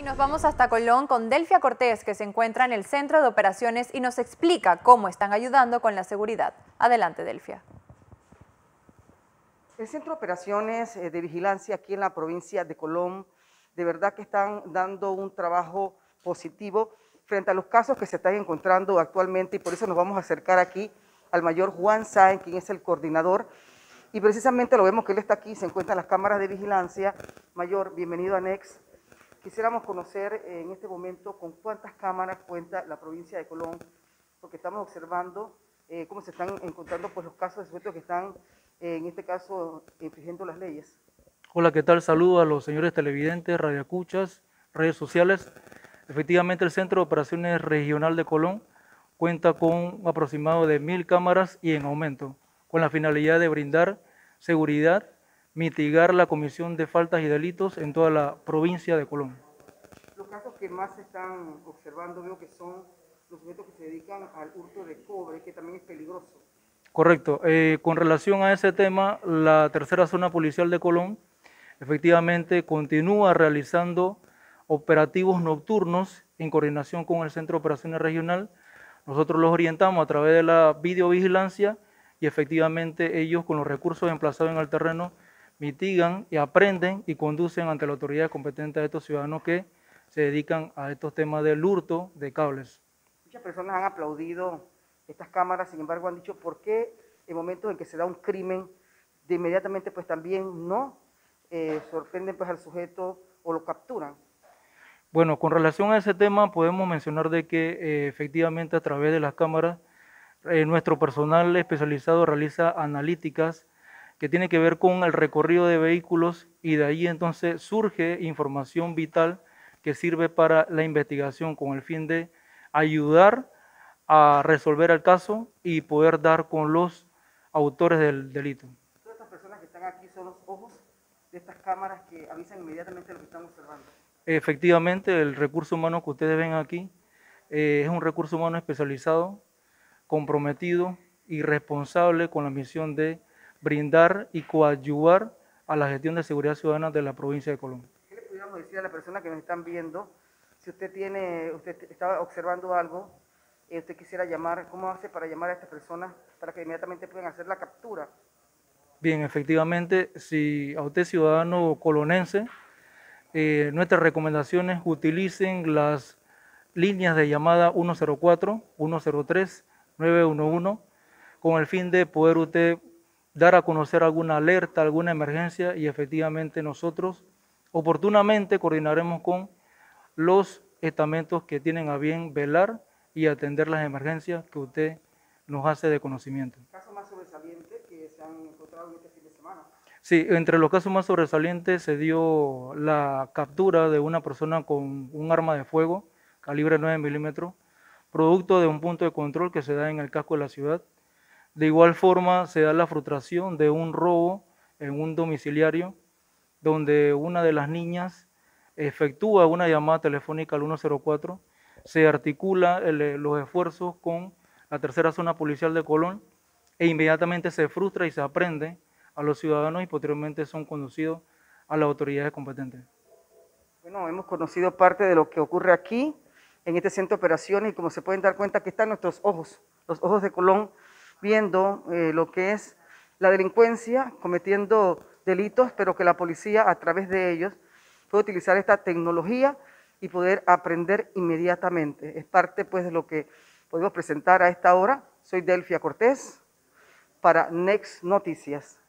Y nos vamos hasta Colón con Delfia Cortés, que se encuentra en el centro de operaciones y nos explica cómo están ayudando con la seguridad. Adelante, Delfia. El Centro de Operaciones eh, de Vigilancia aquí en la provincia de Colón, de verdad que están dando un trabajo positivo frente a los casos que se están encontrando actualmente y por eso nos vamos a acercar aquí al mayor Juan Sáenz, quien es el coordinador, y precisamente lo vemos que él está aquí, se encuentran las cámaras de vigilancia. Mayor, bienvenido a NEX. Quisiéramos conocer en este momento con cuántas cámaras cuenta la provincia de Colón, porque estamos observando eh, cómo se están encontrando pues, los casos de sujetos que están, eh, en este caso, infringiendo las leyes. Hola, ¿qué tal? Saludo a los señores televidentes, radioacuchas, redes sociales. Efectivamente, el Centro de Operaciones Regional de Colón cuenta con un aproximado de mil cámaras y en aumento, con la finalidad de brindar seguridad mitigar la comisión de faltas y delitos en toda la provincia de Colón. Los casos que más se están observando veo que son los sujetos que se dedican al hurto de cobre, que también es peligroso. Correcto. Eh, con relación a ese tema, la tercera zona policial de Colón efectivamente continúa realizando operativos nocturnos en coordinación con el Centro de Operaciones Regional. Nosotros los orientamos a través de la videovigilancia y efectivamente ellos con los recursos emplazados en el terreno mitigan y aprenden y conducen ante la autoridad competente a estos ciudadanos que se dedican a estos temas del hurto de cables. Muchas personas han aplaudido estas cámaras, sin embargo han dicho por qué en momentos en que se da un crimen, de inmediatamente pues también no eh, sorprenden pues al sujeto o lo capturan. Bueno, con relación a ese tema podemos mencionar de que eh, efectivamente a través de las cámaras eh, nuestro personal especializado realiza analíticas que tiene que ver con el recorrido de vehículos y de ahí entonces surge información vital que sirve para la investigación con el fin de ayudar a resolver el caso y poder dar con los autores del delito. Todas estas personas que están aquí son los ojos de estas cámaras que avisan inmediatamente lo que están observando. Efectivamente, el recurso humano que ustedes ven aquí eh, es un recurso humano especializado, comprometido y responsable con la misión de brindar y coadyuvar a la gestión de seguridad ciudadana de la provincia de Colombia. ¿Qué le pudiéramos decir a la persona que nos están viendo? Si usted tiene, usted estaba observando algo, y usted quisiera llamar, ¿cómo hace para llamar a estas personas para que inmediatamente puedan hacer la captura? Bien, efectivamente, si a usted ciudadano colonense, eh, nuestras recomendaciones utilicen las líneas de llamada 104, 103, 911, con el fin de poder usted dar a conocer alguna alerta, alguna emergencia y efectivamente nosotros oportunamente coordinaremos con los estamentos que tienen a bien velar y atender las emergencias que usted nos hace de conocimiento. ¿Caso más sobresaliente que se han encontrado en este fin de semana? Sí, entre los casos más sobresalientes se dio la captura de una persona con un arma de fuego calibre 9 milímetros, producto de un punto de control que se da en el casco de la ciudad. De igual forma, se da la frustración de un robo en un domiciliario donde una de las niñas efectúa una llamada telefónica al 104, se articula los esfuerzos con la tercera zona policial de Colón e inmediatamente se frustra y se aprende a los ciudadanos y posteriormente son conducidos a las autoridades competentes. Bueno, hemos conocido parte de lo que ocurre aquí, en este centro de operaciones, y como se pueden dar cuenta, aquí están nuestros ojos, los ojos de Colón, viendo eh, lo que es la delincuencia, cometiendo delitos, pero que la policía a través de ellos puede utilizar esta tecnología y poder aprender inmediatamente. Es parte pues de lo que podemos presentar a esta hora. Soy Delfia Cortés para Next Noticias.